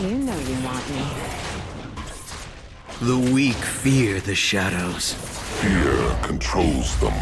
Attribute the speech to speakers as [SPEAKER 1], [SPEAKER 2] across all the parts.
[SPEAKER 1] You know you want me.
[SPEAKER 2] The weak fear the shadows.
[SPEAKER 3] Fear controls them.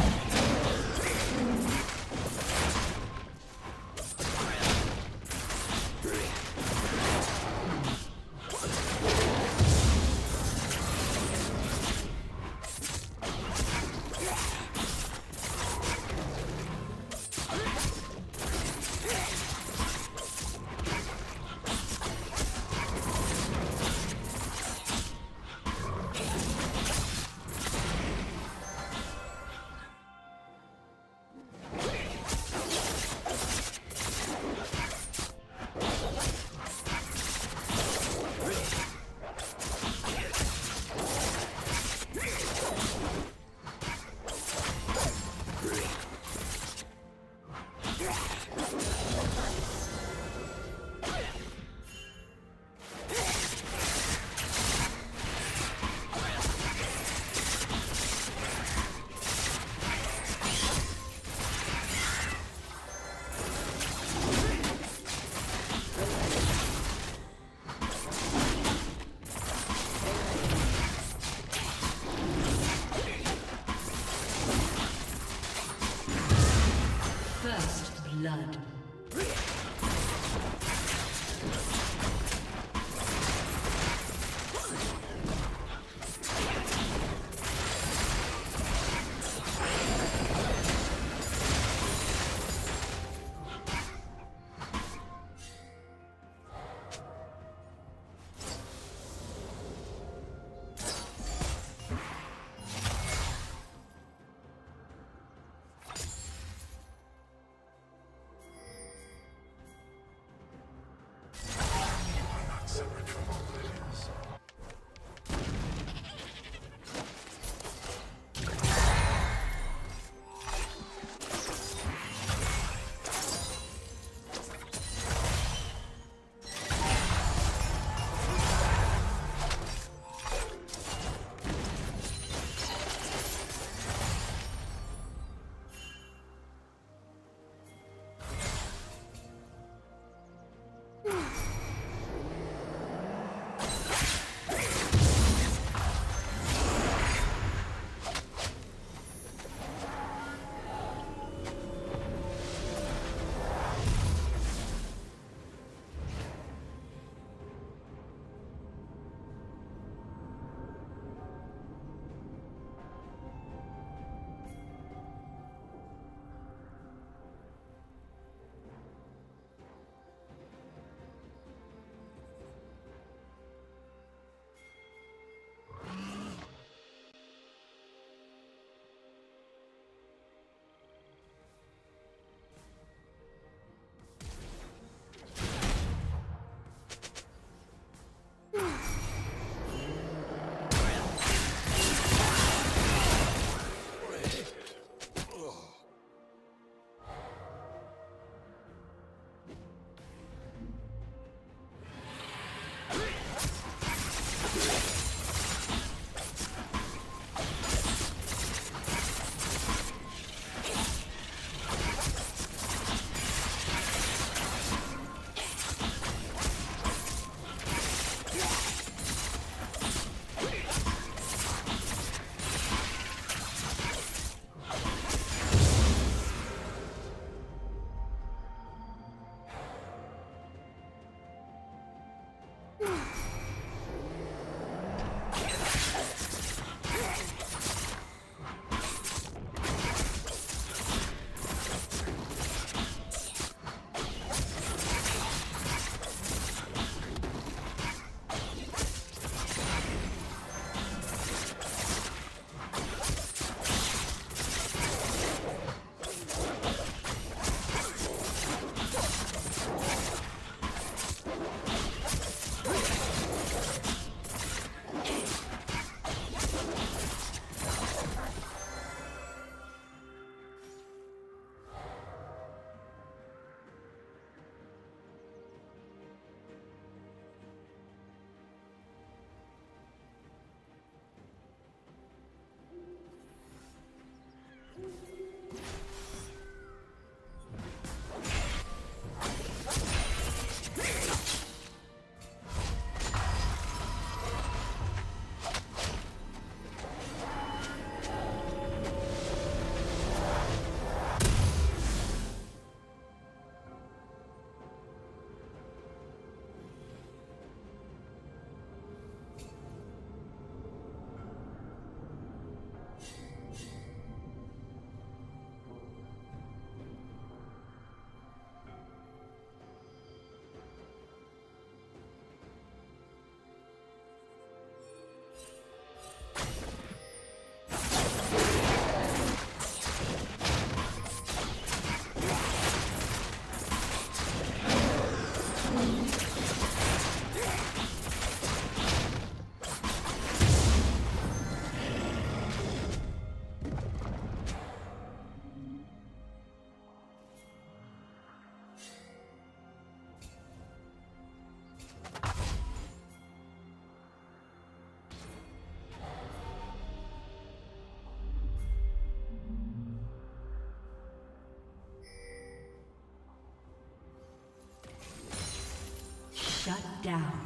[SPEAKER 1] Down.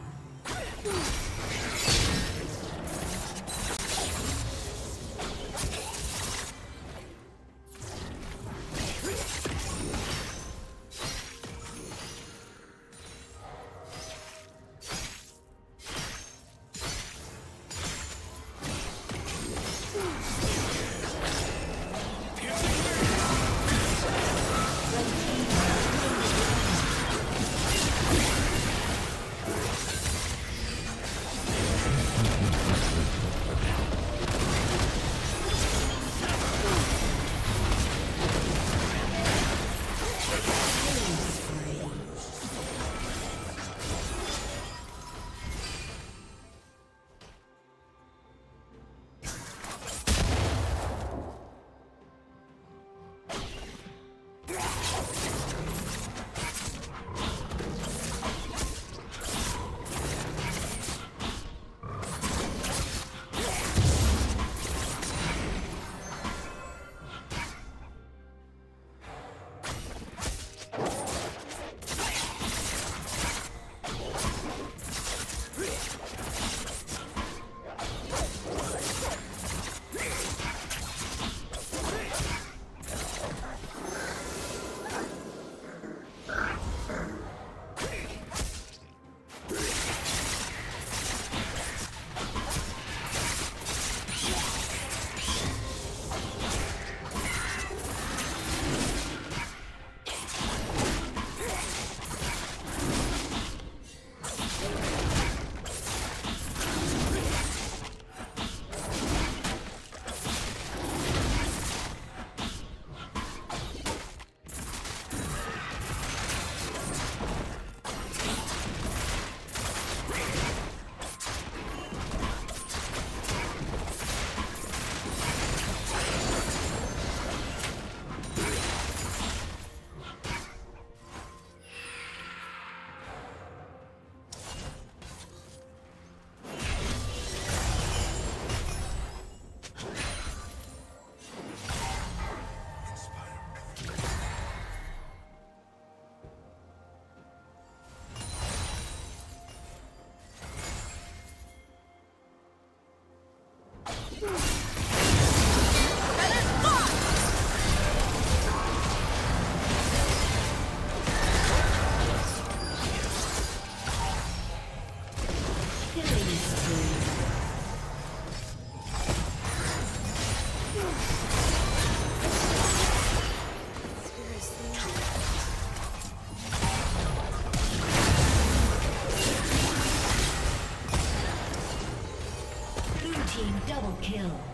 [SPEAKER 1] Down.